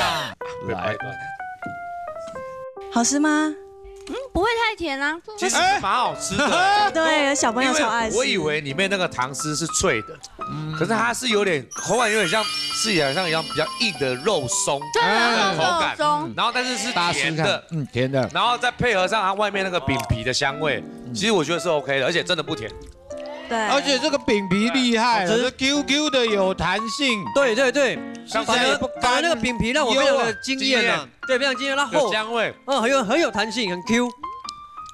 S5: 来，
S11: 好吃吗？
S2: 嗯，不会太甜啊。
S5: 其实蛮好吃的。
S11: 对，小朋友超爱吃。
S5: 我以为里面那个糖丝是脆的，可是它是有点口感有点像，吃起来像一样比较硬的肉松，
S2: 对
S5: 口感，然后但是是甜的，，
S1: 嗯，甜的。
S5: 然后再配合上它外面那个饼皮的香味，其实我觉得是 OK 的，而且真的不甜。
S11: 对，
S1: 而且这个饼皮厉害这 QQ 的有弹性，
S8: 对对对，
S5: 像
S8: 反而反而那个饼皮让我非常的惊艳
S5: 惊
S8: 啊，对，非常惊艳，它
S5: 有
S8: 厚，
S5: 香味，
S8: 嗯，很有很有弹性，很 Q。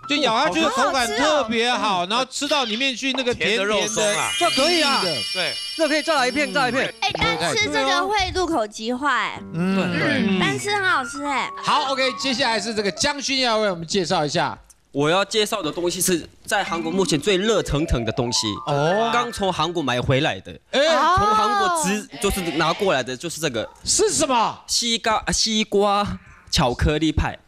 S1: 就咬下去的口感特别好，然后吃到里面去那个甜
S5: 甜的。肉松啊，
S8: 这可以啊。
S5: 对，
S8: 这可以再来一片，再来一片。
S2: 哎，但吃这个会入口即化，哎，
S1: 嗯，
S2: 嗯，但是很好吃哎。
S1: 好，OK，接下来是这个江勋要为我们介绍一下
S6: 我要介绍的东西是在韩国目前最热腾腾的东西哦，刚从韩国买回来的，
S1: 哎，
S6: 从韩国直就是拿过来的，就是这个
S1: 是什么？
S6: 西瓜西瓜巧克力派。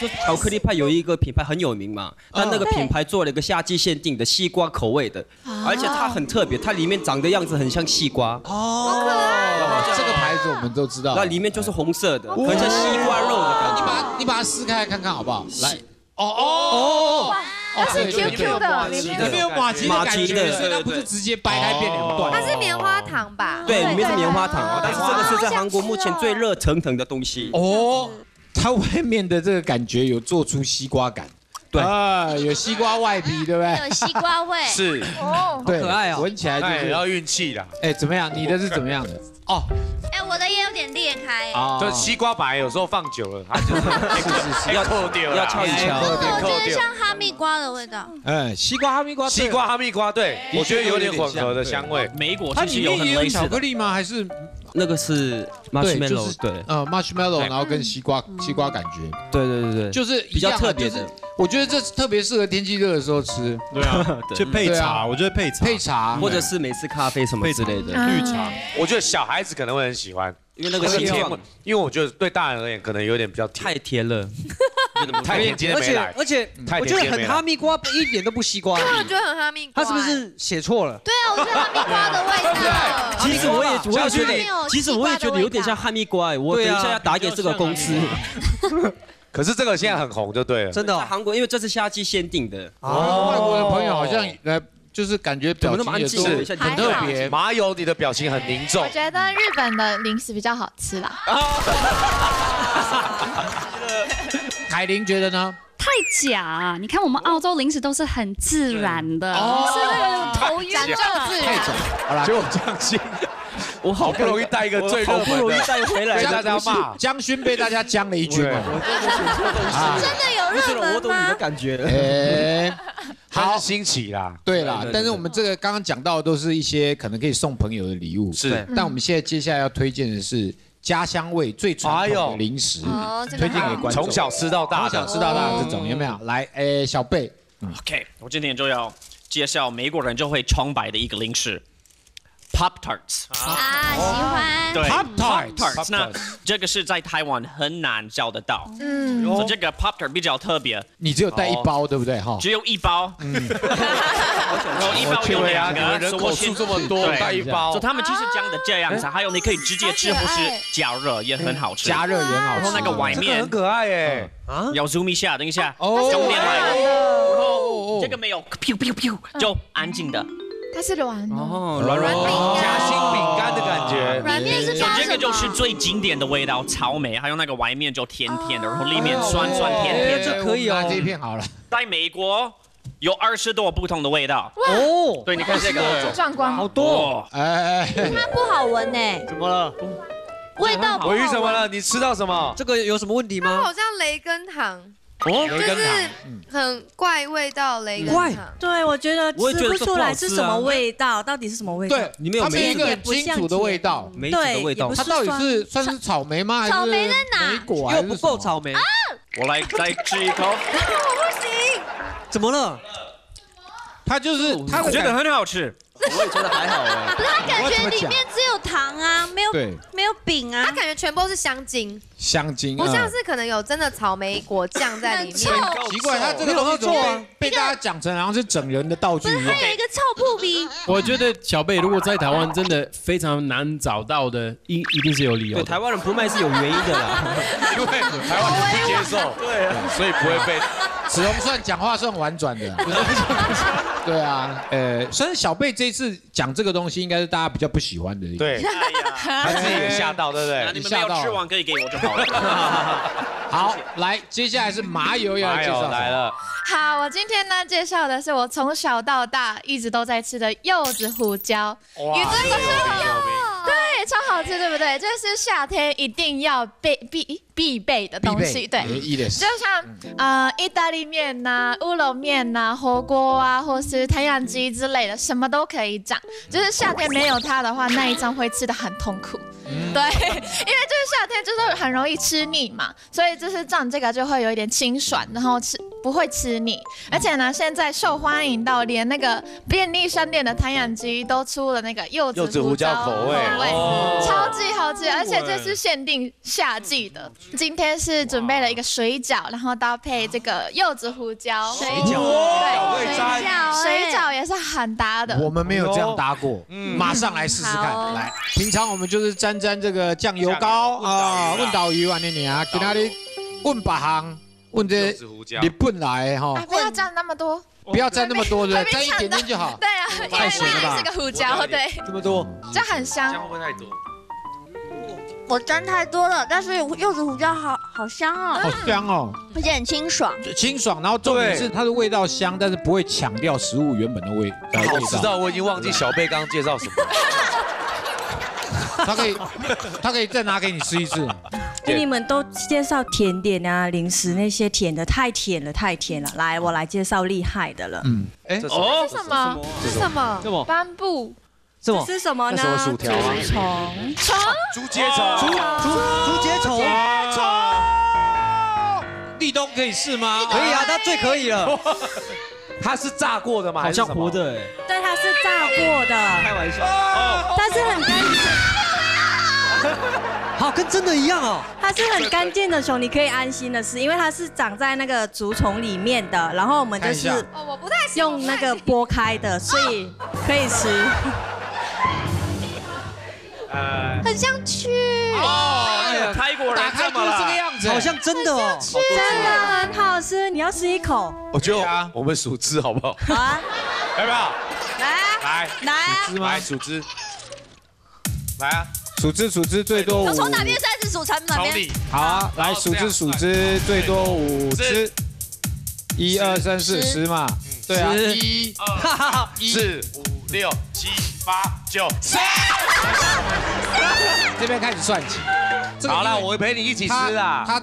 S6: 就巧克力派有一个品牌很有名嘛，但那个品牌做了一个夏季限定的西瓜口味的，而且它很特别，它里面长的样子很像西瓜，
S1: 哦，这个牌子我们都知道。
S6: 那里面就是红色的，很像西瓜肉的。
S1: 你把它你把它撕开看看好不好？来，哦哦哦
S7: 它是 QQ 的，里面
S1: 有马吉的
S6: 马
S1: 感觉，
S6: 吉的
S1: 所以它不是直接掰开变两段。
S10: 它是棉花糖吧？
S6: 对，里面是棉花糖哦，但是这个是在韩国目前最热腾腾的东西。
S1: 哦，它外面的这个感觉有做出西瓜感，
S6: 对
S1: 啊，有西瓜外皮，对不对？
S2: 有西瓜味，
S5: 是，
S7: 哦，
S1: 对，
S8: 可爱哦
S1: 闻起来就是。
S5: 要运气啦。
S1: 哎，怎么样？你的是怎么样的？哦，
S2: 哎，我的也有点裂开。
S1: 啊
S5: 就是西瓜白有时候放久了，它就 是要扣掉啦，
S6: 要敲一敲
S2: 我觉
S5: 扣掉。
S2: 得像哈密瓜的味道。
S1: 哎，西瓜哈密瓜，
S5: 西瓜哈密瓜，对我觉得有点混合的香味。
S9: 梅果
S1: 它里面也有。巧克力吗？还是？
S6: 那个是 marshmallow，对，
S1: 呃，marshmallow，然后跟西瓜西瓜感觉，
S6: 对对对对，
S1: 就是
S6: 比较特别的。
S1: 我觉得这特别适合天气热的时候吃，
S4: 对啊，就配茶，我觉得配茶，
S1: 配茶。
S6: 或者是美式咖啡什么之类的。
S4: 绿茶。
S5: 我觉得小孩子可能会很喜欢，
S6: 因为那个形状
S5: 那个甜，因为我觉得对大人而言可能有点比较，
S6: 太甜了，
S5: 太甜今天
S8: 而且
S5: 没来，
S8: 而且
S5: 太
S8: 我觉得很哈密瓜，一点都不西瓜。
S10: 对，我觉得很哈密瓜。
S8: 他是不？是写错了？
S10: 对啊，我觉得哈密瓜的味道。
S6: 其实我也我也觉得，其实我也觉得有点像哈密瓜哎，我等一下要打给这个公司。
S5: 可是这个现在很红就对了，
S8: 真的
S6: 韩国，因为这是夏季限定的，
S1: 哦，外国的朋友好像来，就是感觉表情也都
S6: 怎么那么安静
S1: 很特别。
S5: 麻油你的表情很凝重
S7: 我，觉得日本的零食比较好吃啦。
S1: 凯琳觉得呢？
S12: 太假啊！你看我们澳洲零食都是很自然的，
S1: 哦
S12: 是那个头晕
S7: 讲究自
S1: 太
S7: 然。
S1: 假，好啦，
S5: 结果江心，我好不容易带一个最热
S6: 好不容易
S5: 门的，
S6: 带回来
S5: 被大家骂，
S1: 江勋被大家将了一军嘛。啊
S2: 真的有热门吗我
S6: 懂你的？感觉。
S1: 哎，
S5: 好新奇啦，
S1: 对啦但是我们这个刚刚讲到的都是一些可能可以送朋友的礼物，
S5: 是。
S1: 但我们现在接下来要推荐的是家乡味最传统的零食，推荐给观众。
S5: 从小吃到大的，
S1: 从小吃到大的这种有没有？来，诶，小贝
S9: ，OK，我今天就要介绍美国人就会崇拜的一个零食，Pop Tarts。
S2: 啊，喜欢。
S9: 对。
S1: Pop-Tarts
S9: Tarts，那这个是在台湾很难找得到，
S7: 嗯，
S9: 所以这个 Pop Tart 比较特别，
S1: 你只有带一包，对不对？哈，
S9: 只有一包，然后一包有两个，
S5: 人口数这么多，
S9: 对。
S5: 带一包。
S9: 所以，他们其实讲的这样子，还有你可以直接吃或是加热也很好吃，
S1: 加热也很好吃。
S9: 然后那个外面。
S5: 这个很可爱哎，
S8: 啊，
S9: 要 zoom 一下，等一下，
S1: 哦。
S9: 重点来了，
S1: 哦
S9: 这个没有 pew pew pew 就安静的，
S7: 它是软的。
S6: 哦，软软的
S5: 夹心饼干的感觉。
S7: 软面是
S9: 所以
S7: 加什
S9: 这个就是？最经典的味道，草莓，还有那个外面就甜甜的，然后里面酸酸甜甜的。
S1: 这可以哦，这一片好了。
S9: 在美国有二十多不同的味道。
S8: 哦，
S9: 对，你看这个，
S7: 壮观，
S9: 好多。
S1: 哎哎，
S13: 它不好闻呢，
S5: 怎么了？
S13: 味道不好
S5: 尾鱼
S13: 闻
S5: 怎么了？你吃到什么？
S8: 这个有什么问题吗它？
S10: 好像雷根糖，
S5: 哦，
S10: 就是很怪味道雷根
S8: 怪
S10: 糖。
S11: 对，我觉得吃不出来是什么味道，到底是什么味道？
S1: 对，
S6: 里面有
S1: 它没有一个
S11: 也
S1: 不清楚的味道。
S6: 梅子的味道
S11: 对也不。
S1: 它到底是算是草莓吗？还是
S13: 草莓在哪
S1: 莓果还
S8: 又不够草莓，
S9: 我来再吃一口，不行
S8: 怎么了？
S1: 它就是它的
S9: 我觉得很好吃。
S6: 我也觉得还好哎。
S13: 不是，他感觉里面只有糖啊，没有
S1: 对
S13: 没有饼啊
S10: 他。感觉全部都是香精，
S1: 香精，
S10: 不像
S1: 嗯
S10: 是可能有真的草莓果酱在里面。
S13: 臭
S1: 奇怪，他这个东西怎么被被大家讲成好像是整人的道具一样？
S13: 还有一个臭扑鼻，
S4: 我觉得小贝如果在台湾真的非常难找到的，一一定是有理由
S6: 对，
S4: 的。
S6: 台湾人不卖是有原因的啦。
S5: 因为台湾人不接受，对啊，所以不会被。
S1: 子龙算讲话算婉转的，对啊，呃，虽然小贝这次讲这个东西，应该是大家比较不喜欢的。
S5: 对，他自己也吓到，对不对？
S9: 那你们没有吃完可以给我就好了。
S1: 好，来，接下来是麻油要来介绍
S5: 来了，
S7: 好，我今天呢介绍的是我从小到大一直都在吃的柚子胡椒，
S5: 哇
S7: 超好吃，对不对？这是夏天一定要必必必备的东西，对。就像呃意大利面呐、乌龙面呐、火锅啊，或是太阳鸡之类的，什么都可以长。就是夏天没有它的话，那一张会吃的很痛苦。对，因为就是夏天就是很容易吃腻嘛，所以就是蘸这个就会有一点清爽，然后吃不会吃腻。而且呢，现在受欢迎到连那个便利商店的太阳鸡都出了那个柚子
S5: 胡椒口味哦
S7: 超级好吃，而且这是限定夏季的。今天是准备了一个水饺，然后搭配这个柚子胡椒。水
S1: 饺
S7: 对，
S1: 水饺
S7: 水饺也是很搭的。
S1: 我们没有这样搭过，马上来试试看。
S7: 好
S1: 来，平常我们就是沾沾这个酱油膏啊，问导游啊，那你啊，给他的问把行，问这日本来哈
S7: 哎，，不要蘸那么多。
S1: 不要沾那么多，对不对？沾一点点就好。
S7: 对啊，因为
S1: 太咸了吧
S7: 是个胡椒，对，
S1: 这么多，
S7: 这很香。
S5: 会不会太多？
S13: 我沾太多了，但是柚子胡椒好好香哦，
S1: 好香哦，
S13: 而且很清爽。
S1: 清爽。然后重点是它的味道香，但是不会抢掉食物原本的味道
S5: 好。知道，我已经忘记小贝刚刚介绍什么。
S1: 他可以，他可以再拿给你吃一次。
S11: 给 你们都介绍甜点啊、零食那些甜的，太甜了，太甜了。来，我来介绍厉害的了。
S1: 嗯，
S5: 哎
S7: 哦，是什么？
S11: 是什么？
S4: 什么？
S7: 斑布。
S8: 这
S11: 这是什么呢？
S1: 那什么薯条啊
S11: 虫
S7: 虫。
S5: 竹节虫，
S8: 竹竹竹节虫，
S1: 立冬可以试吗？
S8: 可以啊，它最可以了。
S5: 它是炸过的吗？
S6: 好像活的哎。
S11: 对，它是炸过的，
S6: 开玩笑。
S11: 但是很干净，
S8: 好，跟真的一样哦。
S11: 它是很干净的熊，你可以安心的吃，因为它是长在那个竹丛里面的。然后我们就是
S10: 我不太
S11: 用那个剥开的，所以可以吃。
S5: 呃，
S13: 很像蛆。
S9: 哦，哎呀，泰国人
S1: 打开就是这个样子，
S8: 好像真的哦。
S11: 真的很好吃，你要吃一口。
S5: 我觉得我们数汁好不好？
S11: 好啊，
S5: 要不要？
S13: 来啊
S5: 来，
S13: 来啊！
S1: 汁吗
S5: 来？数汁，来啊，
S1: 数汁数汁最多五。
S13: 我从哪边开始数？从哪边？
S1: 好啊，来数汁数汁最多五只，一二三四十嘛。对啊，
S5: 十
S1: 一
S5: 二四五六七八九十。
S1: 这边开始算起。
S5: 好了，我陪你一起吃
S1: 它
S5: 啦。
S1: 它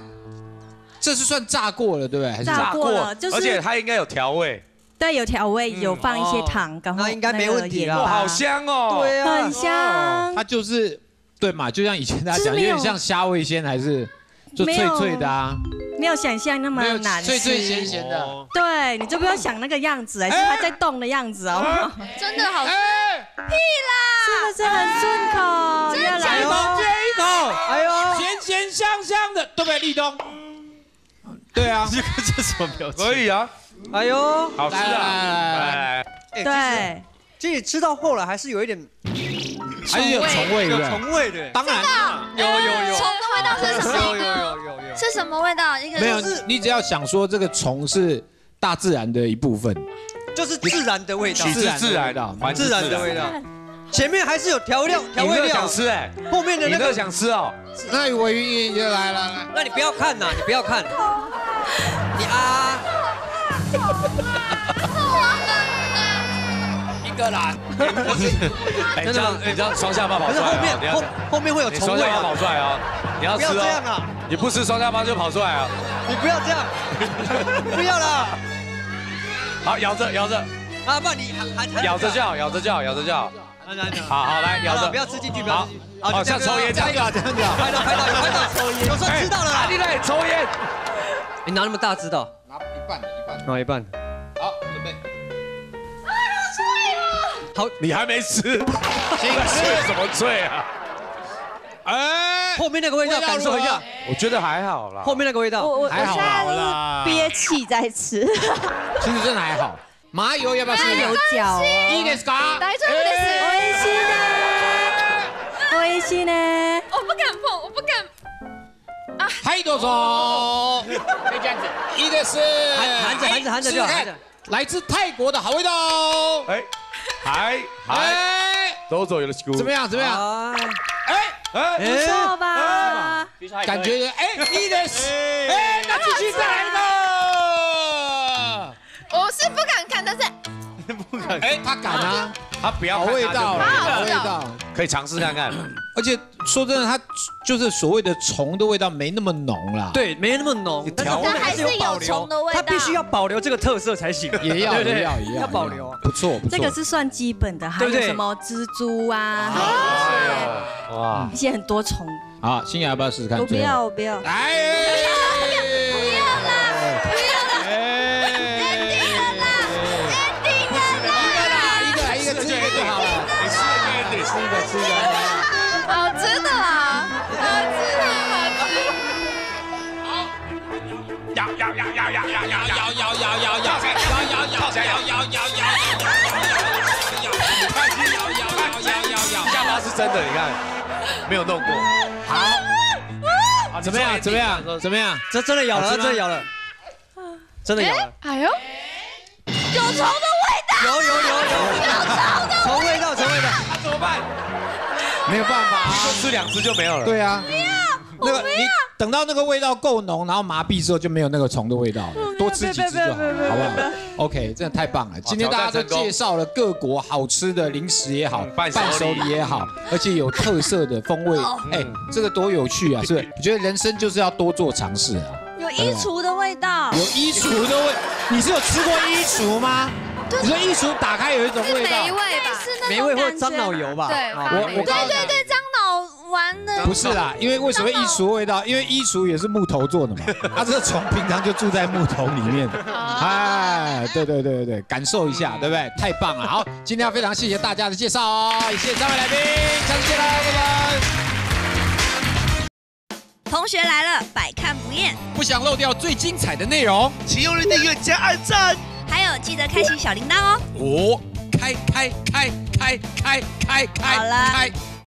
S1: 这是算炸过了，对不对？还是
S11: 炸过了就是
S5: 而且它应该有调味，
S11: 对，有调味，有放一些糖，然后
S8: 那应该没问题啦
S5: 哇，好香哦。
S8: 对啊，
S11: 很香。
S1: 它就是对嘛，就像以前大家讲，
S11: 有
S1: 有点像虾味鲜，还是就脆脆的啊，
S11: 没有想象那么难吃，
S1: 脆脆咸咸的。
S5: 哦
S11: 对，你就不要想那个样子，还是它在动的样子哦，
S13: 真的好
S1: 屁啦，
S11: 是不是很顺口？越来越
S1: 一口接一口，
S8: 哎呦，
S1: 咸咸香香的，对不对？立冬。对啊，
S4: 这个这什么表情？
S5: 可以啊，
S8: 哎呦，
S5: 好吃啊。
S1: 来来，
S5: 来，
S8: 哎，
S11: 对，
S8: 其实吃到后来还是有一点
S1: 还是有虫味，的
S8: 有？虫味的。
S1: 当然
S8: 有有有
S13: 虫的味道是什么？
S8: 有有有有有。
S13: 是什么味道？一个
S1: 没有
S13: 就是，
S1: 你只要想说这个虫是大自然的一部分，
S8: 就是自然的味道，
S5: 取自自然的，还
S8: 自然的味道。前面还是有调料调味料，
S5: 想吃哎，
S8: 后面的那个
S5: 想吃哦。
S1: 那尾鱼就来了，
S8: 那你不要看呐，你不要看，你啊。
S5: 个啦，哎，
S8: 真的吗
S5: 你这样双下巴跑出来哦，
S8: 后面后后面会有
S5: 你
S8: 虫味啊
S5: 双下巴跑出来啊，你要吃
S8: 啊。
S5: 你不吃双下巴就跑出来啊，
S8: 你不要这样，不要啦，
S5: 好，咬着咬着，
S8: 啊，不然你含含含
S5: 咬着叫，咬着叫，咬着叫。好，好好来咬着，
S8: 不要吃进去，不要
S5: 好
S8: 吃进去。
S5: 好。像抽烟这样。
S8: 这样这样，拍到拍到有拍到，抽烟，有时候知道了啦。
S5: 你来抽烟，
S8: 你拿那么大知道？
S1: 拿一半一半，
S8: 拿一半。
S1: 好，
S5: 你还没吃，醉什么醉啊？
S1: 哎，
S8: 后面那个味道感受一下，
S5: 我觉得还好啦，
S8: 后面那个味道
S13: 我我我
S1: 还好
S13: 现在
S1: 啦
S13: 都是憋气在吃。
S1: 其实真的还好。麻油要不要试一下？
S11: 有脚哦。
S1: いいですか？
S7: 大丈夫です。
S11: 美味しいね。美味しいね。
S7: 我不敢碰，我不敢。
S1: はいどうぞ。可以这样子。いいです。
S8: 含着含着含着就好
S1: 试试看
S8: 含着
S1: 来自泰国的好味道。
S5: 哎， 还还，
S1: 哎，
S5: 走走有了
S1: 怎么样？怎么样？
S8: 哎
S1: 哎，
S11: 不错吧？
S1: 感觉哎，いいです。哎，那继续再来一个。
S7: 我是不敢看，但是
S5: 不敢，
S1: 哎，他敢啊，
S5: 他不要
S1: 好味道，
S5: 看他就可以
S1: 好味道。
S5: 可以尝试看看。
S1: 而且说真的，它就是所谓的虫的味道没那么浓啦。
S8: 对，没那么浓，但是后面还是有保留它必须要保留这个特色才行，
S1: 也要也要也要
S8: 要保留啊。
S1: 不错不错。
S11: 这个是算基本的，还
S8: 对不对
S11: 有什么蜘蛛啊，
S5: 哇，
S11: 一些很多虫。
S1: 好，新雅要不要试试看？
S11: 我不要，我不要。
S1: 哎，
S7: 的，
S5: 你看没有弄过。好，
S1: 怎么样？怎么样？怎么样？
S8: 这真的咬了，真的咬了，真的咬了，
S7: 哎呦，
S2: 有虫的味道，
S8: 有有有有，有 虫味道，虫味道，
S5: 那怎么办？
S1: 没有办法啊。
S5: 就吃两只就没有了。
S1: 对啊。那个你等到那个味道够浓，然后麻痹之后就没有那个虫的味道了，多吃几只就好，好不好？OK，真的太棒了！今天大家都介绍了各国好吃的零食也好，
S5: 伴手礼
S1: 也好，而且有特色的风味，哎，这个多有趣啊！是不是？我觉得人生就是要多做尝试啊。
S13: 有衣橱的味道。
S1: 有衣橱的味，你是有吃过衣橱吗？你说衣橱打开有一种味道，
S7: 霉味吧？
S2: 是那
S8: 梅味或樟脑油吧？
S7: 对
S8: 啊
S1: 我我
S2: 对对对，樟
S1: 不是啦，因为为什么衣橱味道？因为衣橱也是木头做的嘛，他 这个虫平常就住在木头里面。哎，对对对对对，感受一下，对不对？太棒了！好，今天要非常谢谢大家的介绍哦，也谢谢三位来宾，下次见啦，拜拜。
S13: 同学来了，百看不厌。
S1: 不想漏掉最精彩的内容，
S3: 请用力订阅加按赞。
S13: 还有记得开启小铃铛哦。
S1: 哦，开开开开开开开
S13: 好了
S1: 开。